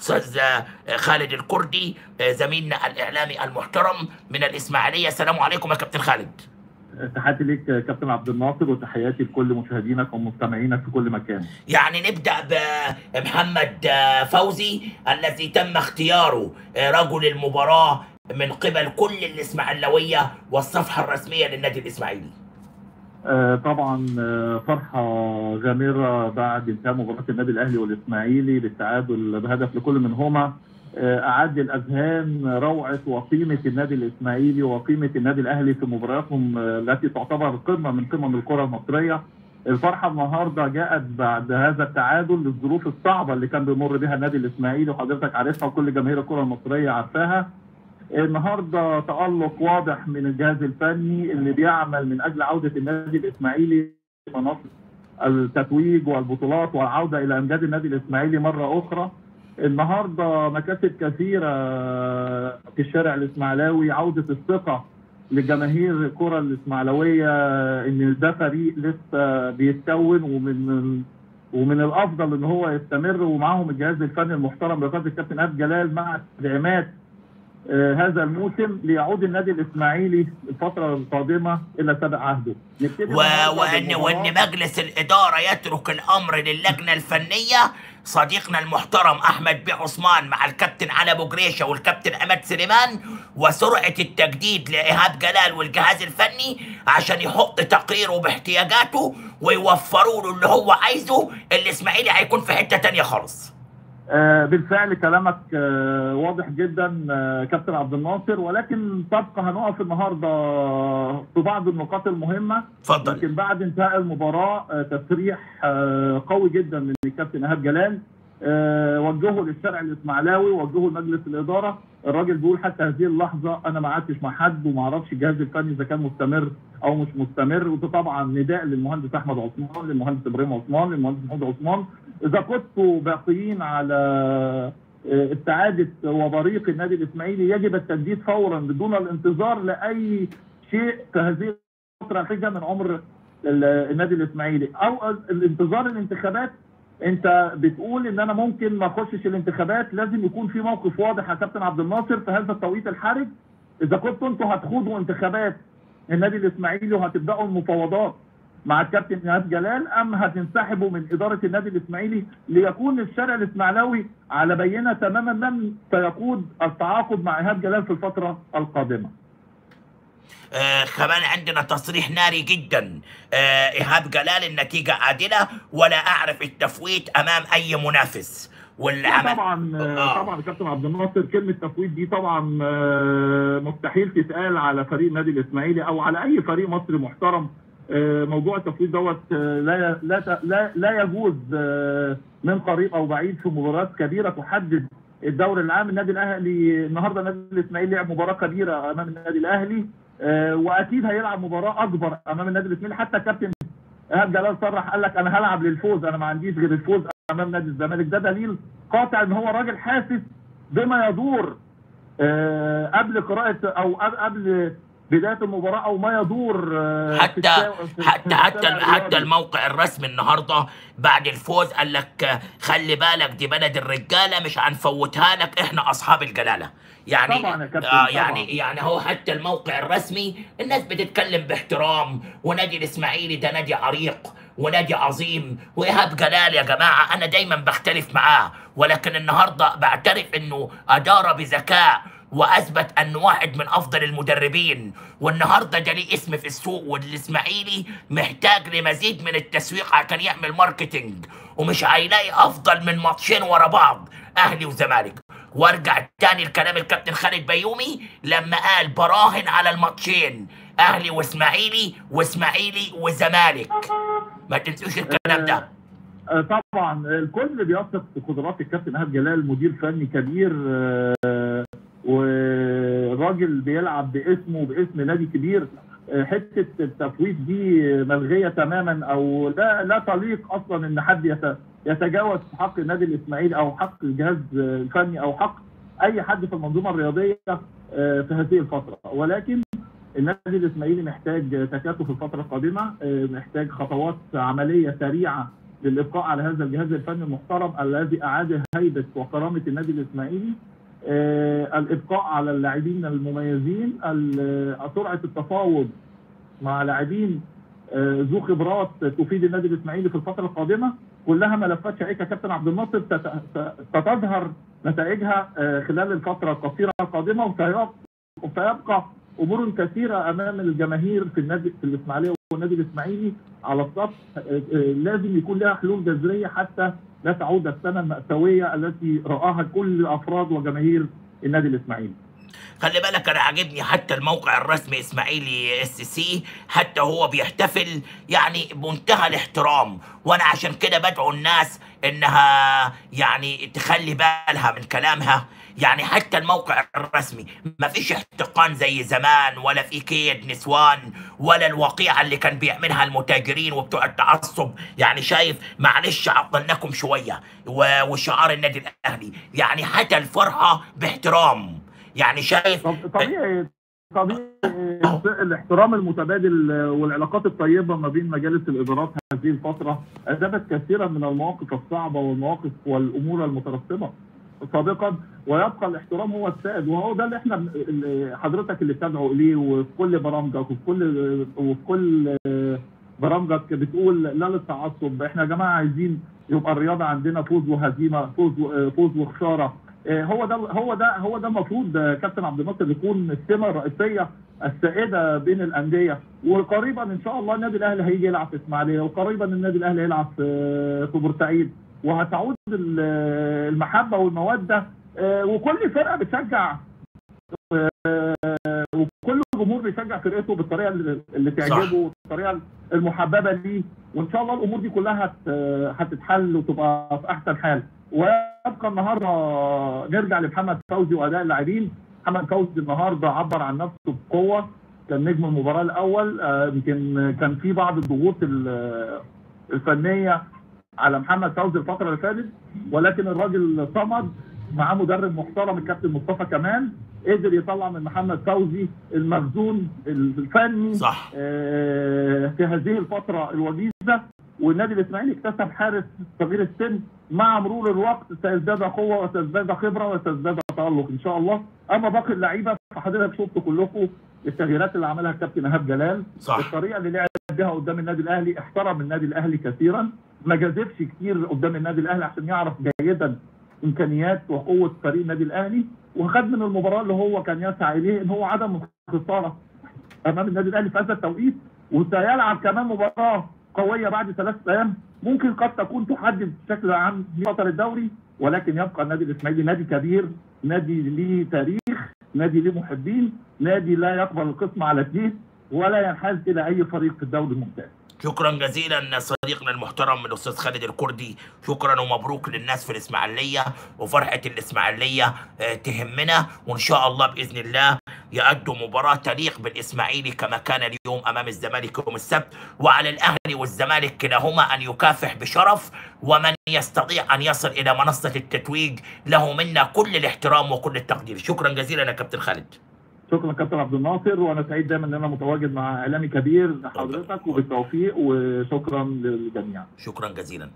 أستاذ خالد الكردي زميلنا الإعلامي المحترم من الإسماعيلية. السلام عليكم يا كابتن خالد. تحياتي ليك كابتن عبد الناصر وتحياتي لكل مشاهدينك ومستمعينك في كل مكان. يعني نبدأ بمحمد فوزي الذي تم اختياره رجل المباراة من قبل كل الاسماعيلويه والصفحة الرسمية للنادي الإسماعيلي. طبعا آه فرحة غامرة بعد انتهاء مباراة النادي الأهلي والإسماعيلي بالتعادل بهدف لكل منهما. آه اعاد الأذهان روعة وقيمة النادي الإسماعيلي وقيمة النادي الأهلي في مبارياتهم التي تعتبر قمة من قمم الكرة المصرية. الفرحة النهارده جاءت بعد هذا التعادل للظروف الصعبة اللي كان بيمر بها النادي الإسماعيلي وحضرتك عارفها وكل جماهير الكرة المصرية عارفاها. النهارده تألق واضح من الجهاز الفني اللي بيعمل من أجل عودة النادي الإسماعيلي مناصب التتويج والبطولات والعودة إلى أمجاد النادي الإسماعيلي مرة أخرى. النهارده مكاسب كثيرة في الشارع الإسماعيلاوي عودة الثقة لجماهير الكرة الإسماعيلاوية إن ده فريق لسه بيتكون ومن ومن الأفضل إن هو يستمر ومعاهم الجهاز الفني المحترم بقياده الكابتن ايهاب جلال مع تدعيمات هذا الموسم ليعود النادي الإسماعيلي الفترة القادمة إلى سابق عهده و... وان وإن مجلس الإدارة يترك الأمر للجنة الفنية. صديقنا المحترم أحمد بيه عثمان مع الكابتن علي أبو جريشة والكابتن عماد سليمان وسرعة التجديد لإيهاب جلال والجهاز الفني عشان يحط تقريره باحتياجاته ويوفروا له اللي هو عايزه. الإسماعيلي هيكون في حتة تانية خالص. آه بالفعل كلامك آه واضح جدا آه كابتن عبد الناصر. ولكن تبقى هنقف النهارده في بعض النقاط المهمة. اتفضل. يمكن بعد انتهاء المباراة تصريح قوي جدا من الكابتن إيهاب جلال. وجهه للشارع الإسماعيلاوي وجهه لمجلس الإدارة. الراجل بيقول حتى هذه اللحظة أنا ما قعدتش مع حد وما أعرفش الجهاز الفني إذا كان مستمر أو مش مستمر. وده طبعا نداء للمهندس أحمد عثمان للمهندس إبراهيم عثمان للمهندس محمود عثمان. إذا كنتوا باقيين على استعادة وبريق النادي الإسماعيلي يجب التجديد فورا بدون الانتظار لأي شيء في هذه الفترة الحجة من عمر النادي الإسماعيلي. أو الانتظار الانتخابات أنت بتقول إن أنا ممكن ما أخشش الانتخابات لازم يكون في موقف واضح يا كابتن عبد الناصر في هذا التوقيت الحرج. إذا كنتوا أنتوا هتخوضوا انتخابات النادي الإسماعيلي وهتبدأوا المفاوضات. مع الكابتن إيهاب جلال أم هتنسحبوا من إدارة النادي الإسماعيلي ليكون الشارع الإسماعيلاوي على بينة تماما من سيقود التعاقد مع إيهاب جلال في الفترة القادمة. آه كمان عندنا تصريح ناري جدا آه إيهاب جلال النتيجة عادلة ولا أعرف التفويت أمام أي منافس والعمل طبعا آه. طبعا كابتن عبد الناصر كلمة تفويت دي طبعا مستحيل تتقال على فريق النادي الإسماعيلي أو على أي فريق مصري محترم موضوع التفويض دوت لا لا لا لا يجوز من قريب أو بعيد في مباريات كبيرة تحدد الدوري العام. النادي الأهلي النهارده النادي الإسماعيلي لعب مباراة كبيرة أمام النادي الأهلي وأكيد هيلعب مباراة أكبر أمام النادي الإسماعيلي. حتى الكابتن إيهاب جلال صرح قال لك أنا هلعب للفوز أنا ما عنديش غير الفوز أمام نادي الزمالك. ده دليل قاطع إن هو راجل حاسس بما يدور قبل قراءة أو قبل بداية المباراة أو ما يدور حتى حتى حتى حتى الموقع الرسمي النهارده بعد الفوز قال لك خلي بالك دي بلد الرجالة مش هنفوتها لك إحنا أصحاب الجلالة. يعني طبعا آه يعني يعني هو حتى الموقع الرسمي الناس بتتكلم باحترام ونادي الإسماعيلي ده نادي عريق ونادي عظيم وإيهاب جلال يا جماعة أنا دايما بختلف معاه ولكن النهارده بعترف إنه أدار بذكاء وأثبت انه واحد من أفضل المدربين والنهاردة ده ليه اسم في السوق والإسماعيلي محتاج لمزيد من التسويق عشان يعمل ماركتينج. ومش هيلاقي أفضل من ماتشين ورا بعض أهلي وزمالك. وأرجع تاني لكلام الكابتن خالد بيومي لما قال براهن على الماتشين أهلي وإسماعيلي وإسماعيلي وزمالك. ما تنسوش الكلام ده. طبعا الكل بيثق في قدرات الكابتن إيهاب جلال مدير فني كبير والراجل بيلعب باسمه باسم نادي كبير حتة التفويض دي ملغية تماما أو لا لا تليق أصلا إن حد يتجاوز حق النادي الإسماعيلي أو حق الجهاز الفني أو حق أي حد في المنظومة الرياضية في هذه الفترة. ولكن النادي الإسماعيلي محتاج تكاتف الفترة القادمة محتاج خطوات عملية سريعة للإبقاء على هذا الجهاز الفني المحترم الذي أعاد هيبة وكرامة النادي الإسماعيلي. آه، الإبقاء على اللاعبين المميزين ال- سرعة التفاوض مع لاعبين آه، ذو خبرات تفيد النادي الإسماعيلي في الفترة القادمة. كلها ملفات شائكة كابتن عبد الناصر ستظهر نتائجها آه، خلال الفترة القصيرة القادمة وسيبقى أمور كثيرة أمام الجماهير في النادي في الإسماعيلية والنادي الإسماعيلي على السطح آه، آه، لازم يكون لها حلول جذرية حتى لا تعود السنة المأساوية التي رآها كل أفراد وجماهير النادي الإسماعيلي. خلي بالك أنا عاجبني حتى الموقع الرسمي إسماعيلي SC حتى هو بيحتفل يعني بمنتهى الاحترام. وأنا عشان كده بدعو الناس إنها يعني تخلي بالها من كلامها. يعني حتى الموقع الرسمي ما فيش احتقان زي زمان ولا في كيد نسوان ولا الوقيعة اللي كان بيعملها المتاجرين وبتوع التعصب. يعني شايف معلش عطلناكم شوية وشعار النادي الأهلي. يعني حتى الفرحة باحترام. يعني شايف طب طبيعي طبيعي الاحترام المتبادل والعلاقات الطيبة ما بين مجالس الإدارات هذه الفترة اجابت كثيرا من المواقف الصعبة والمواقف والأمور المترتبة. سابقا ويبقى الاحترام هو السائد. وهو ده اللي إحنا حضرتك اللي بتدعو اليه وفي كل برامجك وفي كل وفي كل برامجك بتقول لا للتعصب. إحنا يا جماعة عايزين يبقى الرياضة عندنا فوز وهزيمة فوز فوز وخسارة. آه، هو ده هو ده هو ده المفروض آه، كابتن عبد الناصر يكون السمة الرئيسية السائدة بين الأندية. وقريبا إن شاء الله النادي الأهلي هيجي يلعب في إسماعيلية وقريبا النادي الأهلي هيلعب في في بورسعيد. وهتعود ال- المحبة والمودة. آه، وكل فرقة بتشجع آه، وكل جمهور بيشجع فرقته بالطريقة اللي تعجبه والطريقة المحببة ليه. وإن شاء الله الأمور دي كلها هت- هتتحل وتبقى في أحسن حال. ويبقى النهارده نرجع لمحمد فوزي وأداء اللاعبين. محمد فوزي النهارده عبر عن نفسه بقوة. كان نجم المباراة الأول. آه، يمكن كان في بعض الضغوط ال- الفنية. على محمد فوزي الفترة اللي فاتت ولكن الراجل صمد معاه مدرب محترم الكابتن مصطفى كمال قدر يطلع من محمد فوزي المخزون الفني صح. آه، في هذه الفترة الوجيزة. والنادي الإسماعيلي اكتسب حارس صغير السن مع مرور الوقت سيزداد قوة وسيزداد خبرة وسيزداد تألق إن شاء الله. أما باقي اللعيبة فحضرتك شفتوا كلكم التغييرات اللي عملها الكابتن إيهاب جلال. صح. الطريقة اللي لعب بها قدام النادي الأهلي احترم النادي الأهلي كثيرا. ما جازفش كتير قدام النادي الأهلي عشان يعرف جيدا إمكانيات وقوة فريق النادي الأهلي. وخد من المباراة اللي هو كان يسعى إليه إن هو عدم الخسارة أمام النادي الأهلي في هذا التوقيت. وسيلعب كمان مباراة قوية بعد ثلاث أيام. ممكن قد تكون تحدد بشكل عام بطل الدوري ولكن يبقى النادي الإسماعيلي نادي كبير نادي ليه تاريخ نادي ليه محبين نادي لا يقبل القسم على اثنين ولا ينحاز إلى أي فريق في الدوري الممتاز. شكرا جزيلا صديقنا المحترم الاستاذ خالد الكردي. شكرا ومبروك للناس في الإسماعيلية وفرحة الإسماعيلية آه، تهمنا. وإن شاء الله بإذن الله يأدوا مباراة تليق بالإسماعيلي كما كان اليوم أمام الزمالك يوم السبت. وعلى الأهلي والزمالك كلاهما أن يكافح بشرف ومن يستطيع أن يصل إلى منصة التتويج له منا كل الاحترام وكل التقدير. شكرا جزيلا يا كابتن خالد. شكرا كابتن عبد الناصر وأنا سعيد دايما إن أنا متواجد مع إعلامي كبير حضرتك وبالتوفيق وشكرا للجميع. شكرا جزيلا.